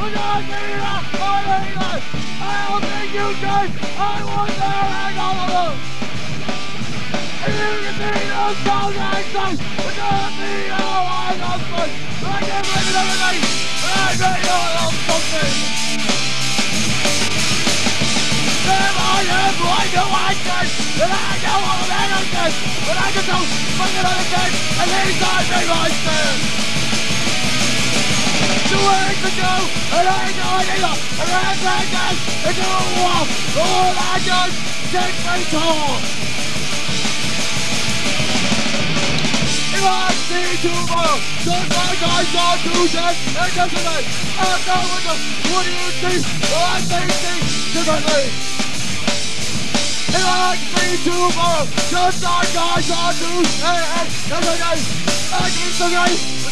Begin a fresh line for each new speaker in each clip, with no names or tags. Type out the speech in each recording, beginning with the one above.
We're not getting up! thank you guys? I was there and all of them. And you can see those cold gangsters with the all. I lost them. I can't believe it, everybody. But I bet you I lost something. I am blind to white guys, and I know I'm an guys, but I can tell fucking other guys, and he's not me right two hours ago, and I had no idea. And I had that gun into a. All I done, take my toll. If I see tomorrow, just like I saw today, that? I'm with them. What do you see? Well, I see things differently. It like me tomorrow. Just like I saw today, Hey, hey, hey, hey, hey,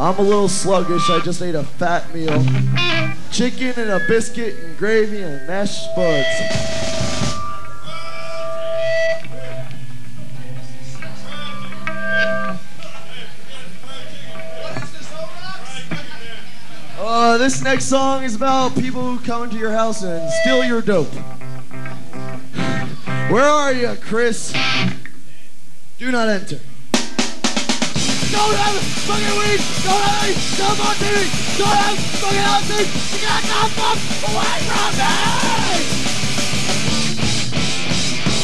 I'm a little sluggish. I just ate a fat meal. Chicken and a biscuit and gravy and mashed buds. Uh, this next song is about people who come into your house and steal your dope. Where are you, Chris? Do not enter.
Don't have fucking weed! Don't have any stuff on TV! Don't have fucking housing! You got the fuck away from me!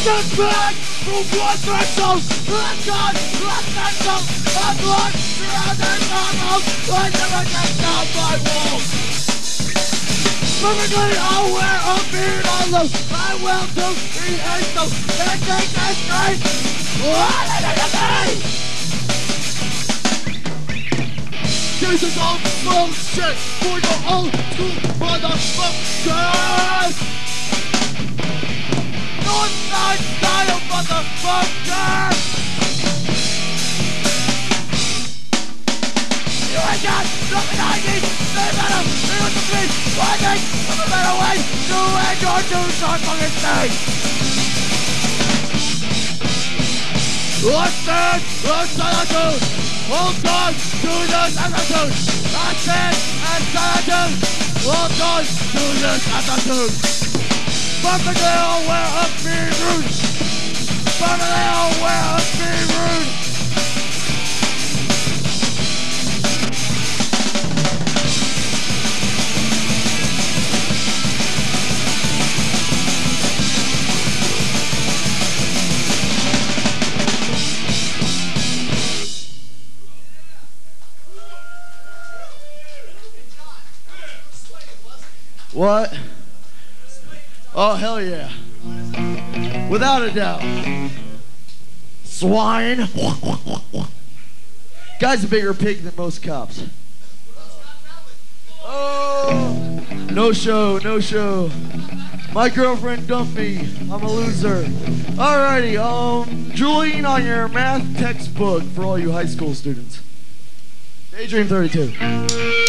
Get back from blood threshold! Let's go! Let's let's go! Let's look! Surround and normal! I never get down my wall! Perfectly aware of being alone I will do the angel and take the straight What did you say? This is all bullshit for your old school motherfuckers! Northside style motherfuckers! You ain't got nothing I need! They better be with me! I think of a better way to end your two short fucking thing! Listen! Listen to Hold on to this attitude! That's it! And! Hold on to this attitude! Perfectly aware of being rude! Perfectly aware of
What? Oh, hell yeah. Without a doubt. Swine. Guy's a bigger pig than most cops. Oh, no show, no show. My girlfriend dumped me. I'm a loser. Alrighty, um, Julian on your math textbook for all you high school students. Daydream 32.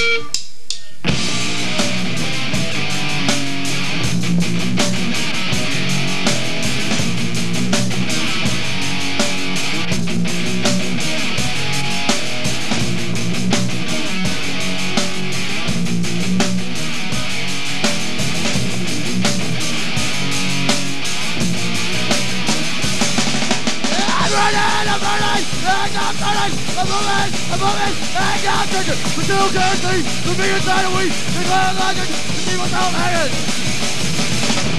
I'm moving, I'm moving, I'm not touching, but still can't see, the big inside of me, the cloud legend, the people don't hang.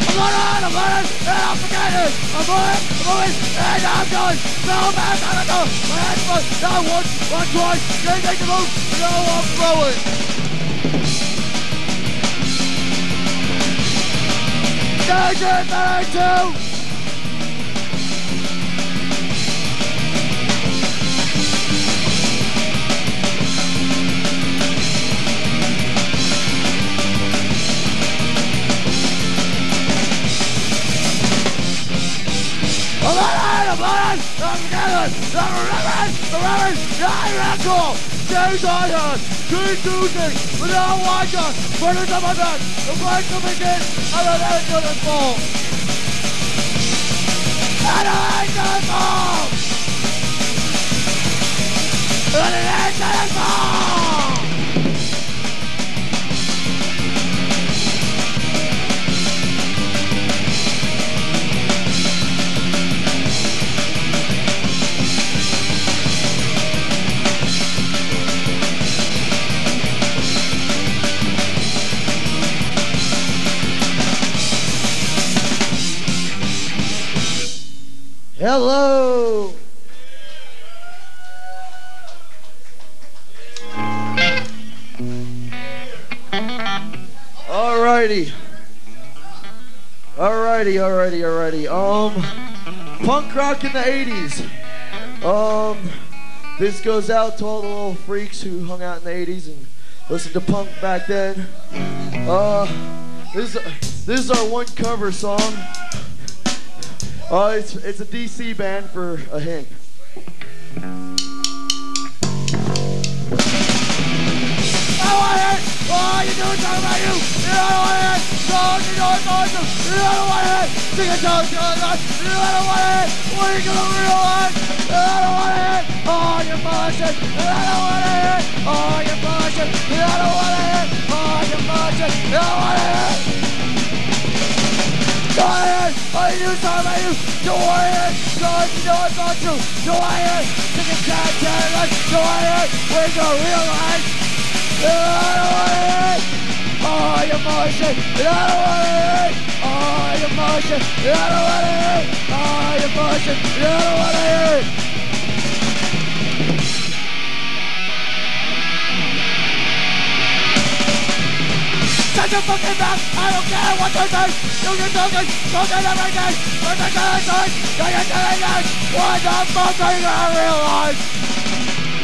I'm running, I'm running, and I'm forgetting. I'm moving, I'm moving, and I'm going. Fell back on the door. My head's full. Now once, one twice. Can't make the move. Now I'm throwing. Danger 32! Armageddon, the Reverend, the Reverend, Miracle, James Tuesday, without Watcher, Brothers of my back, the fight to begin, and the end to the fall. And the end to the fall! And the end to the fall!
Hello. Alrighty. Alrighty, alrighty, alrighty. Um, punk rock in the 80s. Um, this goes out to all the little freaks who hung out in the 80s and listened to punk back then. Uh, this, this is our one cover song. Oh, it's, it's a DC band for a hink. I
want it! Don't want it! Don't don't want it! Don't want it! Don't want it! Don't want it! Don't want it! Don't want it! I you! God, you it's not true! Giant! Take a cat, cat, like Giant! We're gonna realize! I don't want it! Oh, you bullshit! I don't want it! Oh, you bullshit! I don't want it! Oh, you bullshit! I don't want it! Shut fucking mouth! I don't care what you think! You can talk it! Talk it everything! You're the kind of thing! You're the kind of! What the fuck are you gonna realize?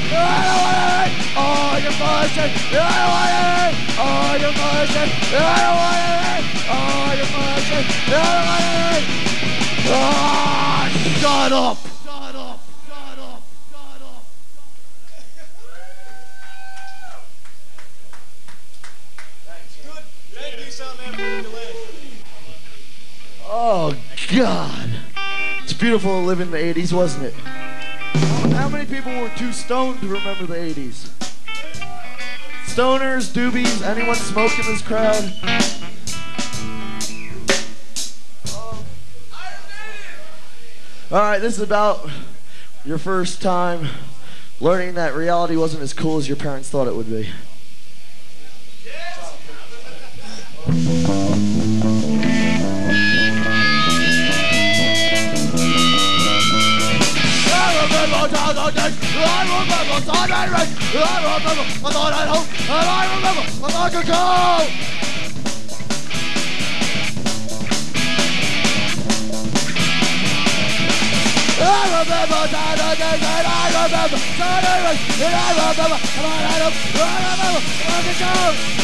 I don't want it! Oh, you're bullshit! I don't want it! Oh, you're bullshit! I don't want it! Oh, you're bullshit! I don't want it! Ah! Shut up!
Oh, God. It's beautiful to live in the 80s, wasn't it? How many people were too stoned to remember the 80s? Stoners, doobies, anyone smoking this crowd? Alright, this is about your first time learning that reality wasn't as cool as your parents thought it would be.
2010 I remember thought I'd rest I remember I thought I'd hope And I remember I thought I could go I remember that again, and I remember that I was, and I remember, and I remember, and I remember, and I remember, and I remember.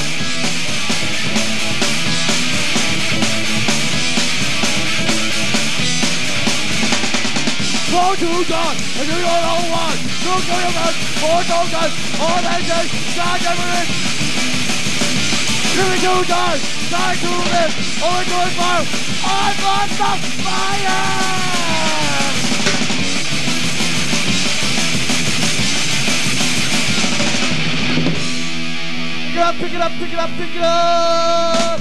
Go to God, and you don't know why. Look to your mouth, for no God, all that day, God never is. Give me to die, die to live, only to fire, I'm on the fire! Pick it up, pick it up, pick it up, pick it up!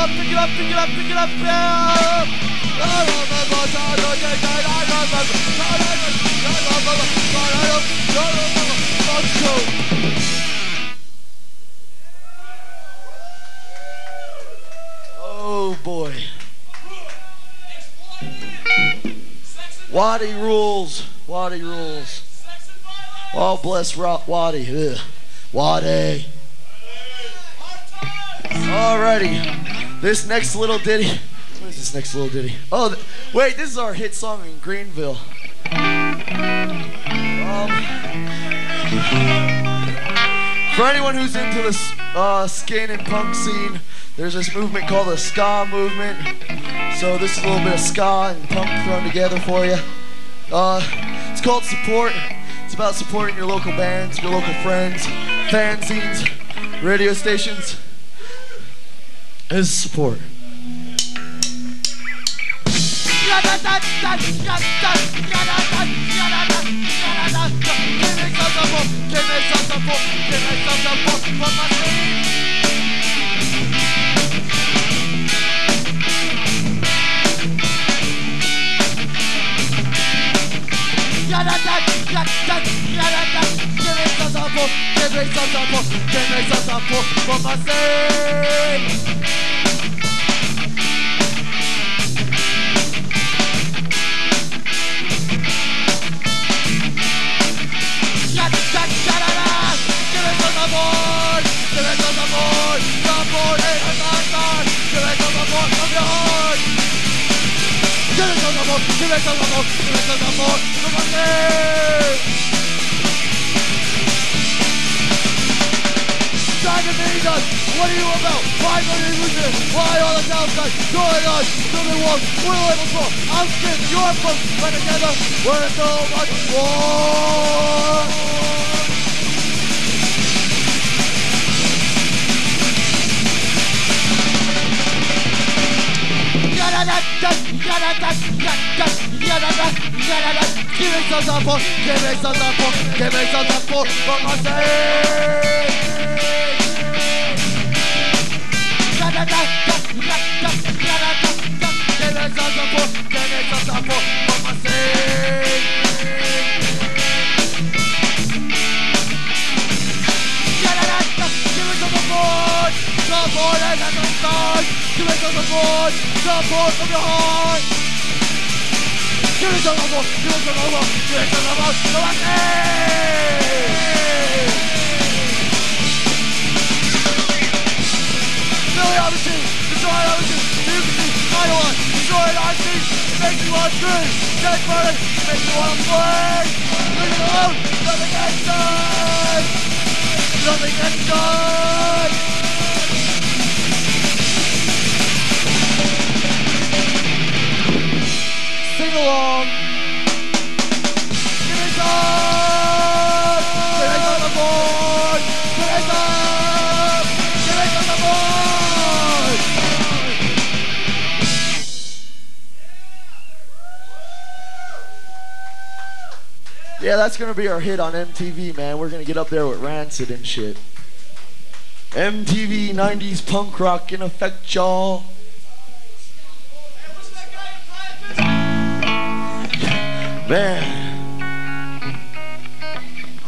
Pick it up, pick it up, pick it up, pick it up, yeah!
Oh boy. Waddy rules. Waddy rules. Oh, bless Ro- Waddy. Ugh. Waddy. Alrighty. This next little ditty. What is this next little ditty? Oh, th- wait, this is our hit song in Greenville. Um, for anyone who's into the uh, skin and punk scene, there's this movement called the ska movement. So this is a little bit of ska and punk thrown together for you. Uh, it's called support. It's about supporting your local bands, your local friends, fanzines, radio stations. Support. For my sake
Shut, shut, shut it up! Give it some support! Give it some not! Give it some heart! Give it some support! Give it
some
meet us! What are you about? Why don't you lose? Why all the downside? Going on! Walls! We're
level
four!
I'm
skin! You're
from!
We're together!
We're so much war! Give me some support, give me some support, give me some support for my give support for my
sake. Give me some support, support and an inside. Give me some support, from your heart. Give me some support, give me some support, give me some support for my sake. Billy Robinson, destroy Robinson, see Iowa, destroy it on me, make you want good, Jack Burton, make you to play, leave it alone, nothing done,
nothing done. Sing along. Yeah, that's gonna be our hit on MTV, man. We're gonna get up there with Rancid and shit. MTV 90s punk rock in effect, y'all. Man.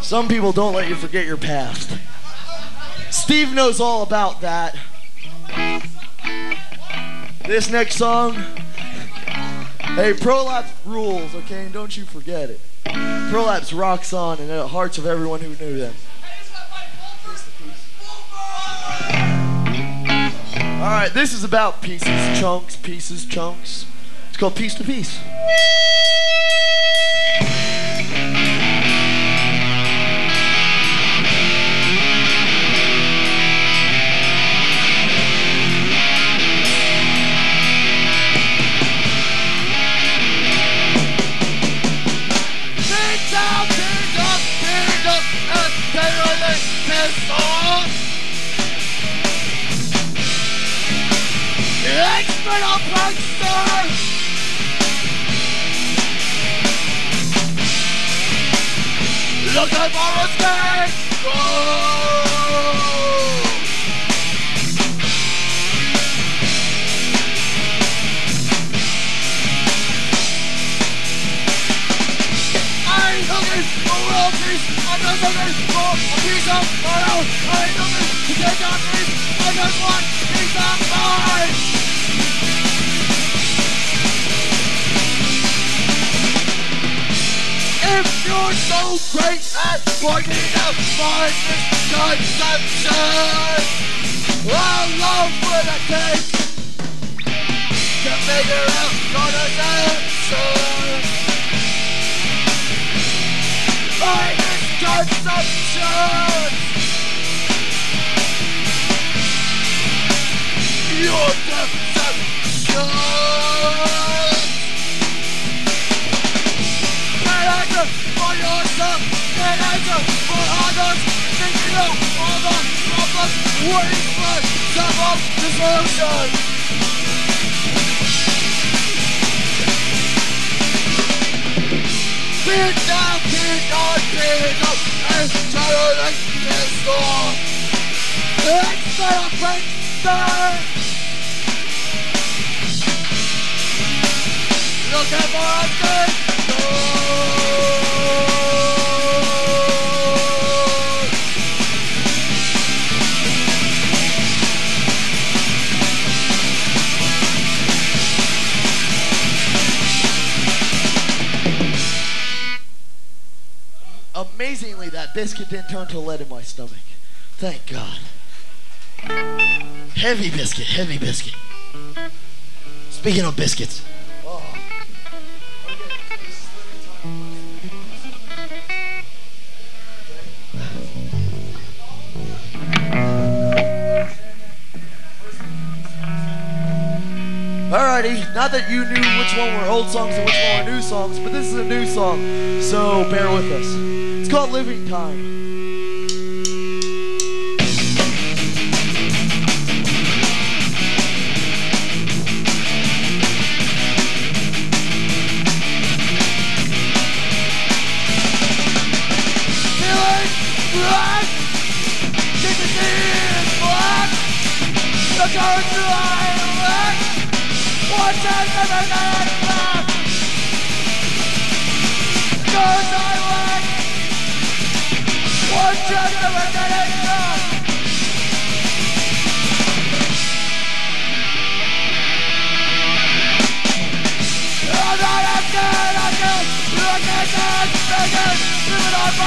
Some people don't let you forget your past. Steve knows all about that. This next song, hey, Prolapse rules, okay? And don't you forget it. Prolapse rocks on in the hearts of everyone who knew them. Alright, this is about pieces, chunks, pieces, chunks. It's called Piece to Piece.
X-Men prankster! Look at I ain't looking
for. I'm just looking
for a piece of my own. I ain't looking to take. I just want of.
You're
so great.
At
pointing out.
My
misconceptions, how long would it take.
To figure
out
your deception?
My
misconceptions,
your deceptions. Of all the problems. Waiting for some of
the solution. Beat down, beat on, beat up, and totally destroy.
It's the
prankster.
Looking for a good
biscuit didn't turn to lead in my stomach. Thank God. Heavy biscuit, heavy biscuit. Speaking of biscuits. Alrighty, not that you knew which one were old songs and which one were new songs, but this is a new song, so bear with us. It's called Living Time.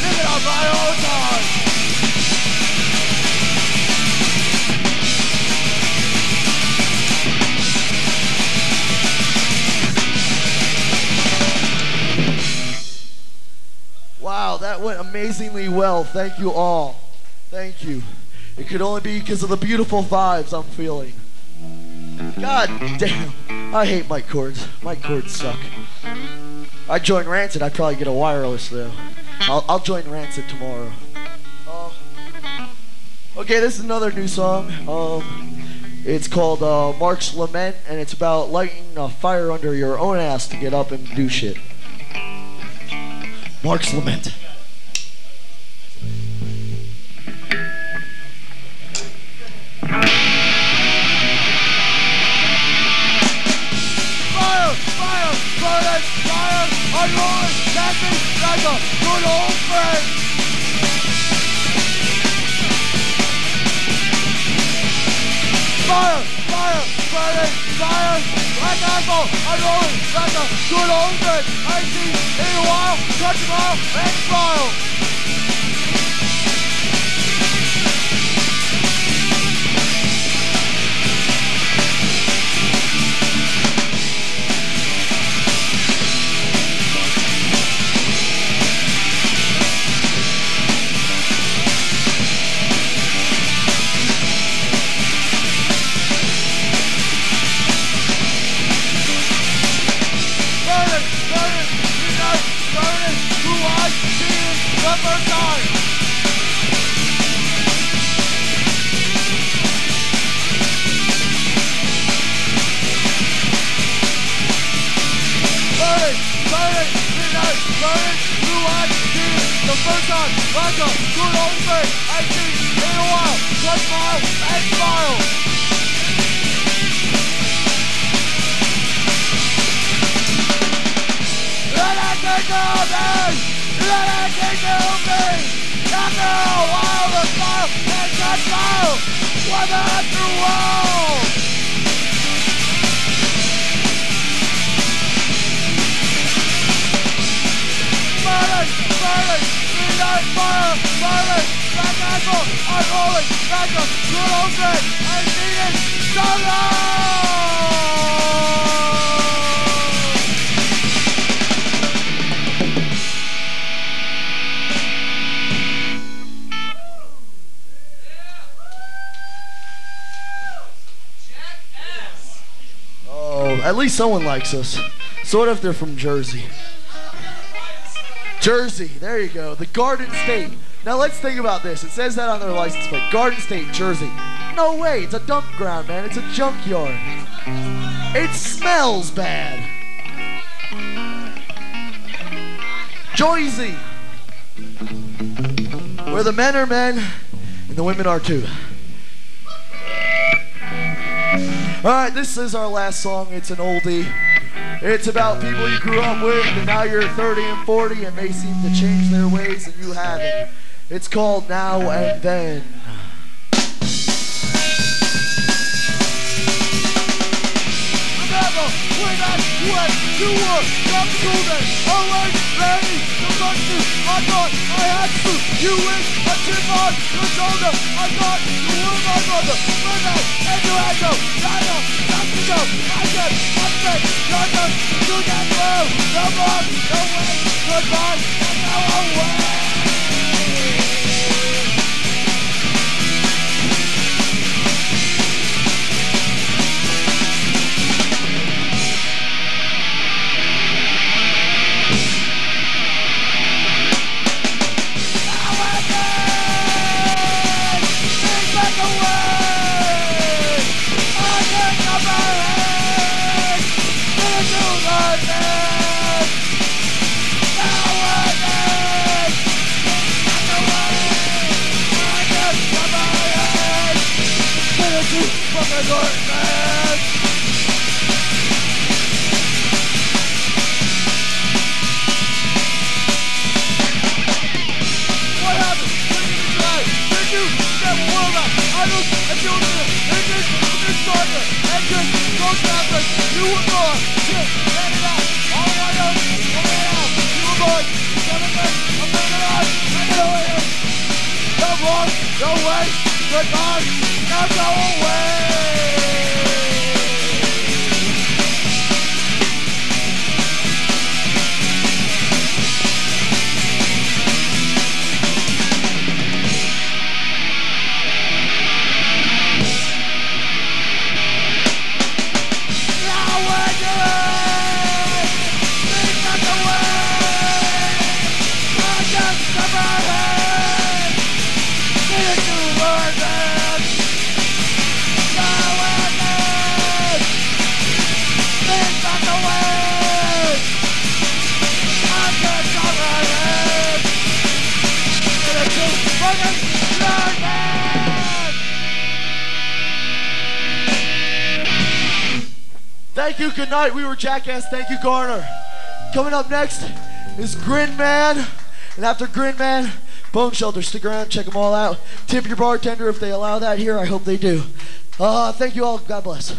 Living on my
own time, Wow, that went amazingly well. Thank you all. Thank you. It could only be because of the beautiful vibes I'm feeling. God damn. I hate my cords. My cords suck. I join Rancid, I'd probably get a wireless though. I'll, I'll join Rancid tomorrow. Uh, okay, this is another new song. Um, it's called uh, Mark's Lament, and it's about lighting a fire under your own ass to get up and do shit. Mark's Lament. Fire, fire,
fire, dancing like a
good old
friend.
fire, fire, fire,
like
asphalt, I'm rolling, like a good old thing, I see, in a while, touch them all,
the and the
smile was after all! Burning, burning, midnight fire,
burning,
I'm rolling like a good old I'm needing so long! Someone likes us. Sort of, if they're from Jersey. Jersey, there you go. The Garden State. Now let's think about this. It says that on their license plate. Garden State, Jersey. No way, it's a dump ground, man. It's a junkyard. It smells bad. Jersey. Where the men are men and the women are too. All right, this is our last song. It's an oldie. It's about people you grew up with, and now you're 30 and 40, and they seem to change their ways, and you haven't. It's called Now and Then. Remember when I went to work, come to. I thought I had to. You wish a chip on your shoulder. I thought you were my brother. I and you had no China, not to go. I said, I'm sick, London, you. No more, no way, goodbye, and now away.
What happened? When
did you
try?
Did
you
step
forward?
I the
engine, this
starter,
engine,
go traffic, you were
born, shit,
let
it out, all I know,
come
on out,
you
were born,
seven
men,
I'm
bringing it
out,
I know it,
no
wrong,
no way, goodbye, now
go
away. Good night. We were Jackass. Thank you, Garner. Coming up next is Grin Man. And after Grin Man, Bone Shelter. Stick around, check them all out. Tip your bartender if they allow that here. I hope they do. Uh, thank you all. God bless.